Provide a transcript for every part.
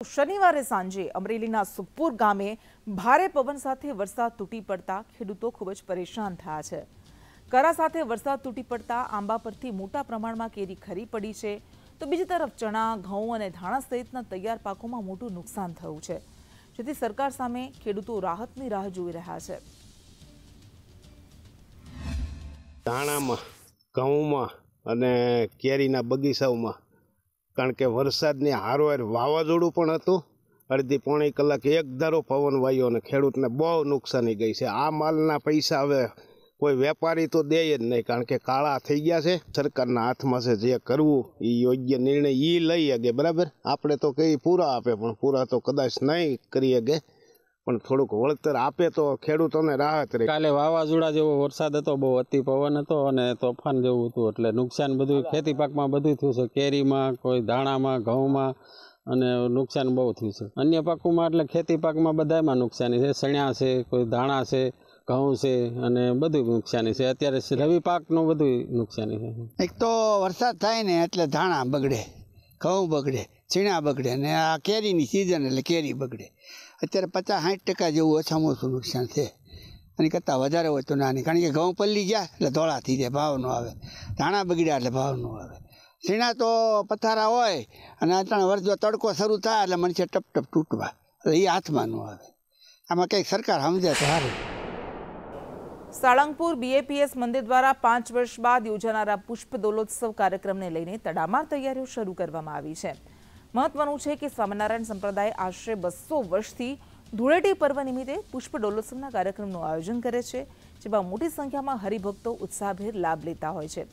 શનિવારે સાંજે અમરેલીના સુખપુર ગામે ભારે પવન સાથે વરસાદ તૂટી પડતા ખેડૂતો ખૂબ જ પરેશાન થયા છે. કરા સાથે વરસાદ તૂટી પડતા આંબા પરથી મોટા પ્રમાણમાં કેરી ખરી પડી છે. તો બીજી તરફ ચણા, ઘઉં અને ધાણા સહિતના તૈયાર પાકોમાં મોટું નુકસાન થયું છે. જેથી સરકાર સામે ખેડૂતો રાહતની રાહ જોઈ રહ્યા છે. ધાણામાં, ઘઉંમાં અને કેરીના બગીચાઓમાં કારણ કે વરસાદની હારોહાર વાવાઝોડું પણ હતું. અડધી પોણી કલાક એક ધારો પવન વાયો અને ખેડૂતને બહુ નુકસાની ગઈ છે. આ માલના પૈસા હવે કોઈ વેપારી તો દે જ નહીં, કારણ કે કાળા થઈ ગયા છે. સરકારના હાથમાં છે જે કરવું એ યોગ્ય નિર્ણય એ લઈ શકે, બરાબર? આપણે તો કંઈ પૂરા આપે, પણ પૂરા તો કદાચ નહીં કરી શકે. પણ થોડુંક વળતર આપે તો ખેડૂતોને રાહત રહે. કાલે વાવાઝોડા જેવો વરસાદ હતો બહુ અતિ પવન હતો અને તોફાન જેવું હતું એટલે નુકસાન બધું ખેતી પાકમાં બધું થયું છે. કેરીમાં કોઈ ધાણામાં ઘઉંમાં અને નુકસાન બહુ થયું છે. અન્ય પાકોમાં એટલે ખેતી પાકમાં બધામાં નુકસાની છે. સણ્યા છે કોઈ ધાણા છે ઘઉં છે અને બધું નુકસાની છે. અત્યારે રવિ પાકનું બધું નુકસાની છે. એક તો વરસાદ થાય ને એટલે ધાણા બગડે ઘઉં બગડે છીણા બગડે ને આ કેરીની સિઝન એટલે કેરી બગડે. અત્યારે પચાસ સાઠ ટકા જેવું ઓછામાં ઓછું નુકસાન છે. અને કરતાં વધારે હોય તો નાની. કારણ કે ઘઉં પલ્લી ગયા એટલે ધોળા થઈ જાય, ભાવ ન આવે. ધાણા બગડ્યા એટલે ભાવ ન આવે. છીણા તો પથારા હોય અને અચાનક વર્ષ તડકો શરૂ થાય એટલે મનુષ્ય ટપ ટપ તૂટવા. એટલે એ હાથમાં ન આવે. આમાં કંઈક સરકાર સમજે તો સારું સાળંગપુર બીએપીએસ મંદિર દ્વારા પાંચ વર્ષ બાદ યોજાનારા પુષ્પ દોલોત્સવ કાર્યક્રમને લઈને તડામાર તૈયારીઓ શરૂ કરવામાં આવી છે. મહત્વનું છે કે સ્વામિનારાયણ સંપ્રદાય આશરે બસો વર્ષથી ધૂળેટી પર્વ નિમિત્તે પુષ્પ ડોલોત્સવના કાર્યક્રમનું આયોજન કરે છે, જેમાં મોટી સંખ્યામાં હરિભક્તો ઉત્સાહભેર લાભ લેતા હોય છે.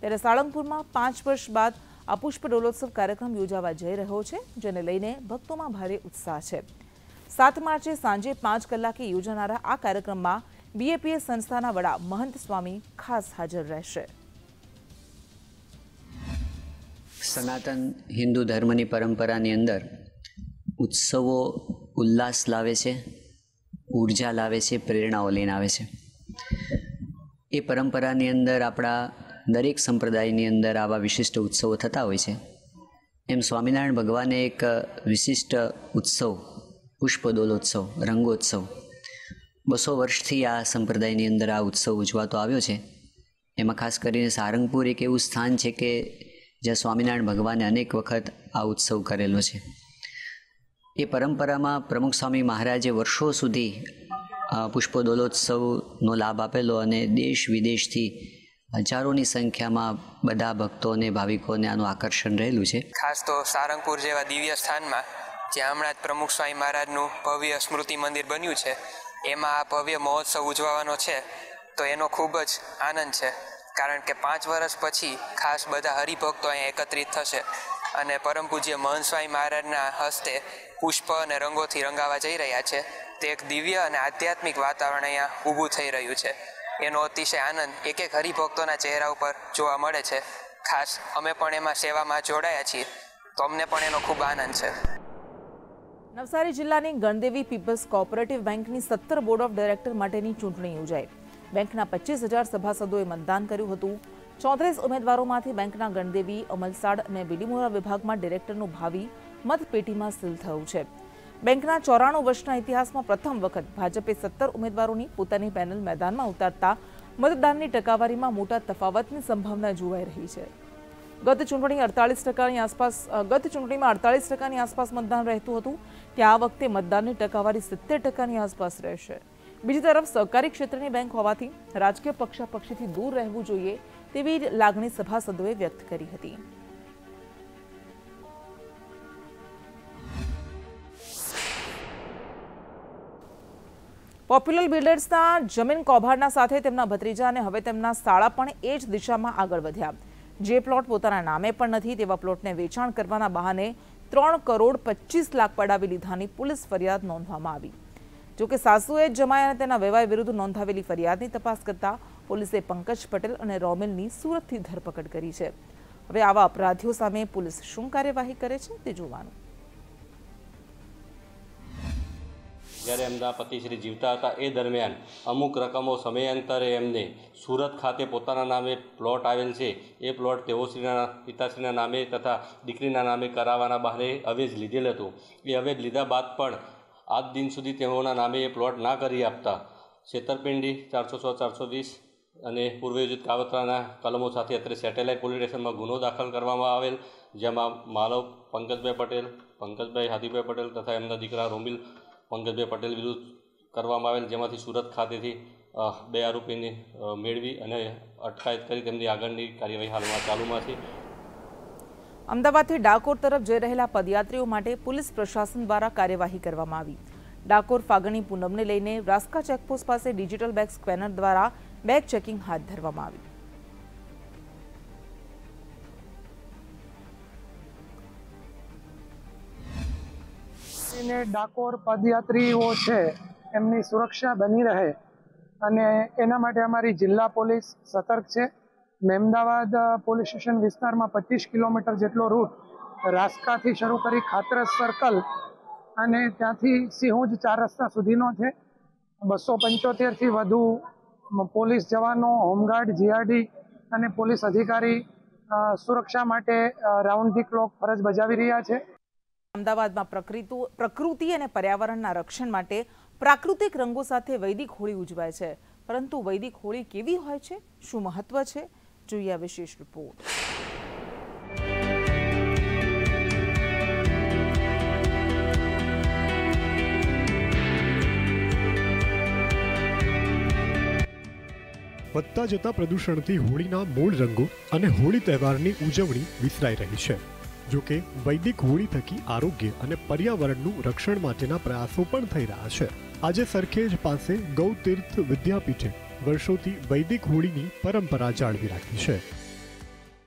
ત્યારે સાળંગપુરમાં પાંચ વર્ષ બાદ આ પુષ્પ ડોલોત્સવ કાર્યક્રમ યોજાવા જઈ રહ્યો છે, જેને લઈને ભક્તોમાં ભારે ઉત્સાહ છે. સાત માર્ચે સાંજે પાંચ કલાકે યોજાનારા આ કાર્યક્રમમાં બીએપીએસ સંસ્થાના વડા મહંત સ્વામી ખાસ હાજર રહેશે. સનાતન હિન્દુ ધર્મની પરંપરાની અંદર ઉત્સવો ઉલ્લાસ લાવે છે, ઊર્જા લાવે છે, પ્રેરણાઓ લઈને આવે છે. એ પરંપરાની અંદર આપણા દરેક સંપ્રદાયની અંદર આવા વિશિષ્ટ ઉત્સવો થતા હોય છે. એમ સ્વામિનારાયણ ભગવાને એક વિશિષ્ટ ઉત્સવ, પુષ્પદોલોત્સવ, રંગોત્સવ, બસો વર્ષથી આ સંપ્રદાયની અંદર આ ઉત્સવ ઉજવાતો આવ્યો છે. એમાં ખાસ કરીને સારંગપુર એક એવું સ્થાન છે કે જ્યાં સ્વામિનારાયણ ભગવાને અનેક વખત આ ઉત્સવ કરેલો છે. એ પરંપરામાં પ્રમુખ સ્વામી મહારાજે વર્ષો સુધી પુષ્પદોલોત્સવનો લાભ આપેલો અને દેશ વિદેશથી હજારોની સંખ્યામાં બધા ભક્તોને, ભાવિકોને આનું આકર્ષણ રહેલું છે. ખાસ તો સારંગપુર જેવા દિવ્ય સ્થાનમાં, જ્યાં હમણાં જ પ્રમુખ સ્વામી મહારાજનું ભવ્ય સ્મૃતિ મંદિર બન્યું છે, એમાં આ ભવ્ય મહોત્સવ ઉજવવાનો છે, તો એનો ખૂબ જ આનંદ છે. કારણ કે પાંચ વર્ષ પછી ખાસ બધા હરિભક્તો અહીંયા એકત્રિત થશે અને પરમ પૂજ્ય મહન સ્વામી મહારાજના હસ્તે પુષ્પ અને રંગોથી રંગાવા જઈ રહ્યા છે. તે એક દિવ્ય અને આધ્યાત્મિક વાતાવરણ અહીંયા ઊભું થઈ રહ્યું છે. એનો અતિશય આનંદ એક એક હરિભક્તોના ચહેરા ઉપર જોવા મળે છે. ખાસ અમે પણ એમાં સેવામાં જોડાયા છીએ. તો અમને પણ એનો ખૂબ આનંદ છે. નવસારી જિલ્લાની ગણદેવી પીપલ્સ કોઓપરેટિવ બેંકની સત્તર બોર્ડ ઓફ ડાયરેક્ટર માટેની ચૂંટણી યોજાઈ. બેંકના પચીસ હજાર સભાસદોએ મતદાન કર્યું હતું. ચોત્રીસ ઉમેદવારોમાંથી બેંકના ગણદેવી, અમલસાડ અને બીડીમોરા વિભાગમાં ડિરેક્ટરનું ભાવિ મતપેટીમાં સીલ થયું છે. બેંકના ચોરાણું વર્ષના ઇતિહાસમાં પ્રથમ વખત ભાજપે સત્તર ઉમેદવારોની પોતાની પેનલ મેદાનમાં ઉતારતા મતદાનની ટકાવારીમાં મોટા તફાવતની સંભાવના જોવાઈ રહી છે. ગત ચૂંટણી અડતાલીસ ટકાની આસપાસ ગત ચૂંટણીમાં અડતાલીસ ટકાની આસપાસ મતદાન રહેતું હતું. ત્યાં આ વખતે મતદાનની ટકાવારી સિત્તેર ટકાની આસપાસ રહેશે. બીજી તરફ સહકારી ક્ષેત્રની બેંક હોવાથી રાજકીય પક્ષાપક્ષીથી દૂર રહેવું જોઈએ તેવી લાગણી સભાસદોએ વ્યક્ત કરી હતી. પોપ્યુલર બિલ્ડર્સના જમીન કૌભાંડના સાથે તેમના ભત્રીજા અને હવે તેમના શાળા પણ એ જ દિશામાં આગળ વધ્યા. જે પ્લોટ પોતાના નામે પણ નથી તેવા પ્લોટને વેચાણ કરવાના બહાને ત્રણ કરોડ પચીસ લાખ પડાવી લીધાની પોલીસ ફરિયાદ નોંધવામાં આવી. જોકે સાસુએ જમાઈ અને તેના વેવાય વિરુદ્ધ નોંધાવેલી ફરિયાદની તપાસ કરતા પોલીસે પંકજ પટેલ અને રોમિલની સુરતથી ધરપકડ કરી છે. હવે આવા અપરાધીઓ સામે પોલીસ શું કાર્યવાહી કરે છે તે જોવાનું. જ્યારે એમના પતિશ્રી જીવતા હતા, એ દરમિયાન અમુક રકમો સમયાંતરે એમને સુરત ખાતે પોતાના નામે પ્લોટ આવેલ છે. એ પ્લોટ તેઓશ્રીના પિતાશ્રીના નામે તથા દીકરીના નામે કરાવવાના બહાને અવેજ લીધેલ હતું. એ અવેજ લીધા બાદ પણ આજ દિન સુધી તેઓના નામે એ પ્લોટ ના કરી આપતા. છેતરપિંડી ચારસો છ ચારસો વીસ અને પૂર્વયોજિત કાવતરાના કલમો સાથે અત્રે સેટેલાઇટ પોલીસ સ્ટેશનમાં ગુનો દાખલ કરવામાં આવેલ, જેમાં માલવ પંકજભાઈ પટેલ, પંકજભાઈ હાદીભાઈ પટેલ તથા એમના દીકરા રોમિલ પંકજભાઈ પટેલ વિરુદ્ધ કરવામાં આવેલ, જેમાંથી સુરત ખાતેથી બે આરોપીને મેળવી અને અટકાયત કરી તેમની આગળની કાર્યવાહી હાલમાં ચાલુમાં છે. અમદાવાદથી ડાકોર તરફ જઈ રહેલા પદયાત્રીઓ માટે પોલીસ પ્રશાસન દ્વારા કાર્યવાહી કરવામાં આવી. ડાકોર ફાગણી પૂનમને લઈને રાસ્કા ચેકપોસ્ટ પાસે ડિજિટલ બેગ સ્કેનર દ્વારા બેગ ચેકિંગ હાથ ધરવામાં આવ્યું ડાકોર પદયાત્રીઓ છે, એમની સુરક્ષા બની રહે અને એના માટે અમારી જિલ્લા પોલીસ સતર્ક છે. મહેમદાવાદ પોલીસ સ્ટેશન વિસ્તારમાં પચીસ કિલોમીટર જેટલો રૂટ રાસ્કાથી શરૂ કરી ખાતરસ સર્કલ અને ત્યાંથી સિંહુજ ચાર રસ્તા સુધીનો છે. બસો પંચોતેરથી વધુ પોલીસ જવાનો, હોમગાર્ડ, જીઆરડી અને પોલીસ અધિકારી સુરક્ષા માટે રાઉન્ડ ધી ક્લોક ફરજ બજાવી રહ્યા છે. અમદાવાદમાં પ્રકૃતિ પ્રકૃતિ અને પર્યાવરણના રક્ષણ માટે પ્રાકૃતિક રંગો સાથે વૈદિક હોળી ઉજવાય છે. પરંતુ વૈદિક હોળી કેવી હોય છે? શું મહત્વ છે? જોઈએ આ વિશેષ રિપોર્ટ વધતા જતા પ્રદૂષણથી હોળીના મૂળ રંગો અને હોળી તહેવારની ઉજવણી વિસરાઈ રહી છે. જો કે વૈદિક હોળી થકી આરોગ્ય અને પર્યાવરણનું રક્ષણ માટેના પ્રયાસો પણ થઈ રહ્યા છે. આજે સરખેજ પાસે ગૌતીર્થ વિદ્યાપીઠે વર્ષોથી વૈદિક હોળીની પરંપરા જાળવી રાખી છે.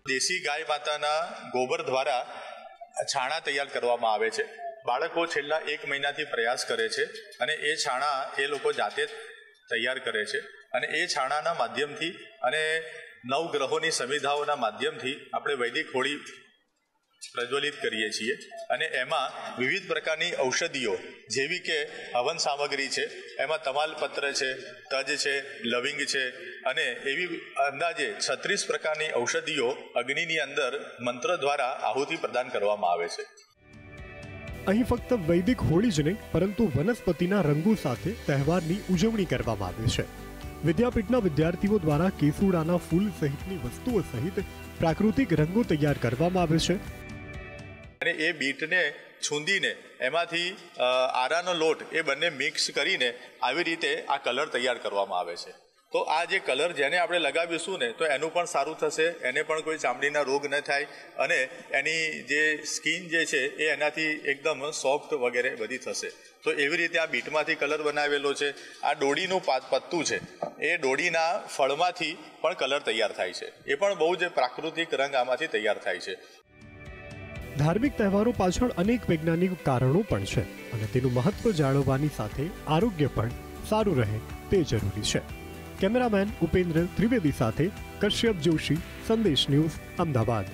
દેશી ગાય માતાના ગોબર દ્વારા છાણા તૈયાર કરવામાં આવે છે. બાળકો છેલ્લા એક મહિનાથી પ્રયાસ કરે છે અને એ છાણા એ લોકો જાતે તૈયાર કરે છે. અને એ છાણાના માધ્યમથી અને નવ ગ્રહોની સંવિધાઓના માધ્યમથી આપણે વૈદિક હોળી પ્રજ્વલિત કરીએ છીએ અને એમાં વિવિધ પ્રકારની ઔષધિઓ, જેવી કે હવન સામગ્રી છે, એમાં તમાલપત્ર છે, તજ છે, લવિંગ છે અને એવી અંદાજે છત્રીસ પ્રકારની ઔષધિઓ અગ્નિની અંદર મંત્ર દ્વારા આહુતિ પ્રદાન કરવામાં આવે છે. અહીં ફક્ત વૈદિક હોળી જ નહીં, પરંતુ વનસ્પતિના રંગો સાથે તહેવારની ઉજવણી કરવામાં આવે છે. વિદ્યાપીઠના વિદ્યાર્થીઓ દ્વારા કેસુડાના ફૂલ સહિતની વસ્તુઓ સહિત પ્રાકૃતિક રંગો તૈયાર કરવામાં આવે છે. અને એ બીટને છૂંદીને એમાંથી આરાનો લોટ એ બંને મિક્સ કરીને આવી રીતે આ કલર તૈયાર કરવામાં આવે છે. તો આ જે કલર જેને આપણે લગાવીશું ને, તો એનું પણ સારું થશે, એને પણ કોઈ ચામડીના રોગ ન થાય, અને એની જે સ્કિન જે છે એ એનાથી એકદમ સોફ્ટ વગેરે બધી થશે. તો એવી રીતે આ બીટમાંથી કલર બનાવેલો છે. આ ડોડીનું પાત- પત્તું છે, એ ડોડીના ફળમાંથી પણ કલર તૈયાર થાય છે. એ પણ બહુ જ પ્રાકૃતિક રંગ આમાંથી તૈયાર થાય છે. ધાર્મિક તહેવારો પાછળ અનેક વૈજ્ઞાનિક કારણો પણ છે અને તેનું મહત્વ જાળવવાની સાથે આરોગ્ય પણ સારું રહે તે જરૂરી છે. કેમેરામેન ઉપેન્દ્ર ત્રિવેદી સાથે કશ્યપ જોશી, સંદેશ ન્યૂઝ, અમદાવાદ.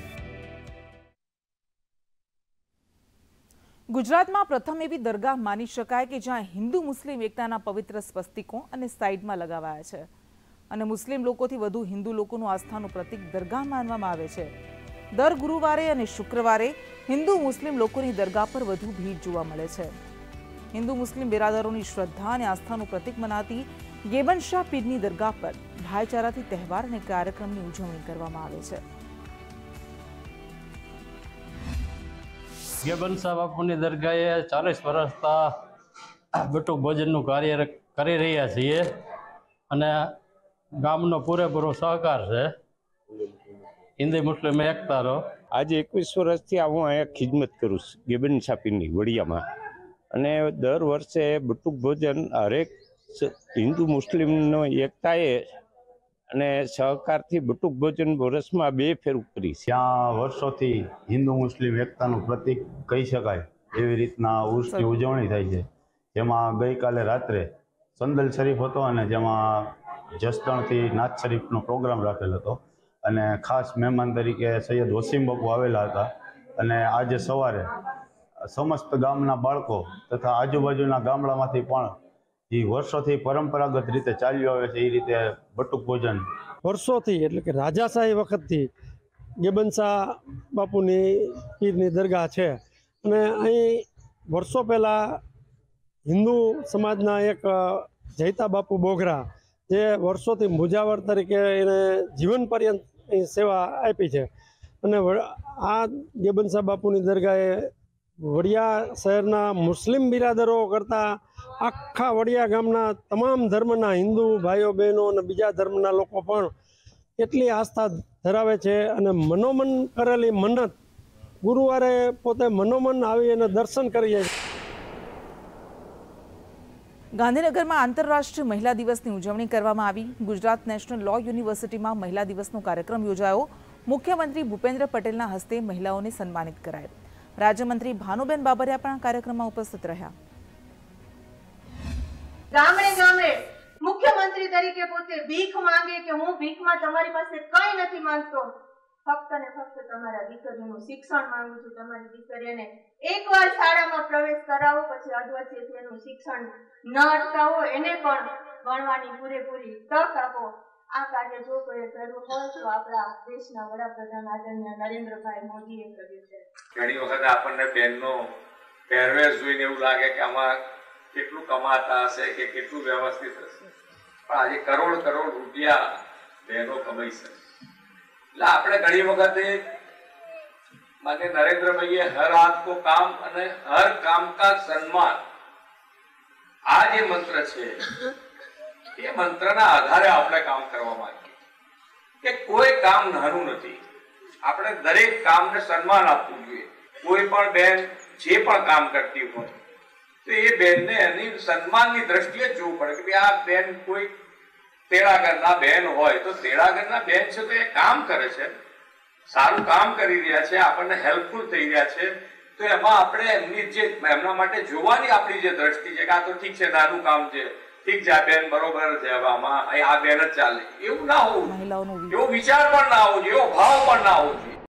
ગુજરાતમાં પ્રથમ એવી દરગાહ માની શકાય કે જ્યાં હિન્દુ મુસ્લિમ એકતાના પવિત્ર સ્વસ્તિકો અને સાઇડમાં લગાવાયા છે. અને મુસ્લિમ લોકોથી વધુ હિન્દુ લોકોનું આસ્થાનું પ્રતીક દરગાહ માનવામાં આવે છે. દર ગુરુવારે અને શુક્રવારે હિન્દુ મુસ્લિમ લોકોની દરગાહ પર વધુ ભીડ જોવા મળે છે. હિન્દુ મુસ્લિમ બિરાદરોની શ્રદ્ધા અને આસ્થાનું પ્રતીક મનાતી ગેબન શાહ પીરની દરગાહ પર ભાઈચારાથી તહેવાર અને કાર્યક્રમની ઉજવણી કરવામાં આવે છે. ગેબન શાહ બાપુની દરગાહે ચાલીસ વર્ષતા બટુક ભોજનનું કાર્ય કરી રહ્યા છીએ. અને ગામનો પૂરેપૂરો સહકાર છે. હિન્દી મુસ્લિમ એકતા રહો આજે એકવીસ વર્ષથી હું અહીંયા ખિદમત કરું છું ગેબન છાપીની વડિયામાં. અને દર વર્ષે બટુક ભોજન હરેક હિન્દુ મુસ્લિમનો એકતાએ અને સહકારથી બટુક ભોજન વર્ષમાં બે ફેર કરી છે. ત્યાં વર્ષોથી હિન્દુ મુસ્લિમ એકતાનું પ્રતીક કહી શકાય એવી રીતના ઉર્સની ઉજવણી થાય છે. જેમાં ગઈકાલે રાત્રે સંદલ શરીફ હતો અને જેમાં જસદણથી નાથ શરીફનો પ્રોગ્રામ રાખેલ હતો. અને ખાસ મહેમાન તરીકે સૈયદ વસીમ બાપુ આવેલા હતા. અને આજે સવારે સમસ્ત ગામના બાળકો તથા આજુબાજુના ગામડામાંથી પણ એ વર્ષોથી પરંપરાગત રીતે ચાલ્યું આવે છે એ રીતે બટુક ભોજન વર્ષોથી એટલે કે રાજાશાહી વખતથી ગેબનશાહ બાપુની પીરની દરગાહ છે. અને અહીં વર્ષો પહેલાં હિન્દુ સમાજના એક જૈતા બાપુ બોઘરા જે વર્ષોથી મુજાવર તરીકે એને જીવન પર્યંત સેવા આપી છે. અને આ ગેબનશાહ બાપુની દરગાહે વડિયા શહેરના મુસ્લિમ બિરાદરો કરતાં આખા વડિયા ગામના તમામ ધર્મના હિન્દુ ભાઈઓ બહેનો અને બીજા ધર્મના લોકો પણ એટલી આસ્થા ધરાવે છે અને મનોમન કરેલી મન્નત ગુરુવારે પોતે મનોમન આવી અને દર્શન કરીએ ગાંધીનગરમાં આંતરરાષ્ટ્રીય મહિલા દિવસની ઉજવણી કરવામાં આવી. ગુજરાત નેશનલ લો યુનિવર્સિટીમાં મહિલા દિવસનો કાર્યક્રમ યોજાયો. મુખ્યમંત્રી ભૂપેન્દ્ર પટેલના હસ્તે મહિલાઓને સન્માનિત કરાયા. રાજ્યમંત્રી ભાનુબેન બાબરિયા પણ કાર્યક્રમમાં ઉપસ્થિત રહ્યા. મુખ્યમંત્રી તરીકે પોતે ભીખ માંગે કે હું ભીખમાં તમારી પાસે કઈ નથી માંગતો. ફક્ત ને ફક્ત તમારા દીકરીનું શિક્ષણ માંગુ છું, તમારી દીકરીને એકવાર શાળામાં પ્રવેશ કરાવો, પછી અધવચ્ચેથી શિક્ષણ ન અટકાવો, એને પણ ભણવાની પૂરેપૂરી તક આપો. આ કાર્ય જો કોઈ કરવું હોય તો આપણા દેશના વડાપ્રધાન આદરણીય નરેન્દ્રભાઈ મોદીએ કર્યું છે. ઘણી વખત આપણને બેનનો પહેરવેશ જોઈને એવું લાગે કે આમાં કેટલું કમાતા હશે કે કેટલું વ્યવસ્થિત હશે. પણ આજે કરોડ કરોડ રૂપિયા બહેનો કમાઈ શકે એટલે આપણે ઘણી વખતે માન્ય નરેન્દ્રભાઈએ હર હાથ કો કામ અને હર કામ કા સન્માન. આ જે મંત્ર છે, એ મંત્રના આધારે આપણે કામ કરવા માંગીએ કે કોઈ કામ નાનું નથી. આપણે દરેક કામને સન્માન આપવું જોઈએ. કોઈ પણ બેન જે પણ કામ કરતી હોય, તો એ બેનને એની સન્માનની દ્રષ્ટિએ જોવું પડે કે આ બેન કોઈ તેડાગરના બેન હોય તો તેડાગરના બેન છે તો એ કામ કરે છે. સારું કામ કરી રહ્યા છે આપણને હેલ્પફુલ થઈ રહ્યા છે. તો એમાં આપણે એમની જે એમના માટે જોવાની આપણી જે દ્રષ્ટિ છે કે આ તો ઠીક છે નાનું કામ છે. ઠીક છે આ બેન બરોબર છે હવે આમાં આ બેન જ ચાલે. એવું ના હોવું. એવો વિચાર પણ ના હોવો જોઈએ એવો ભાવ પણ ના હોવો જોઈએ.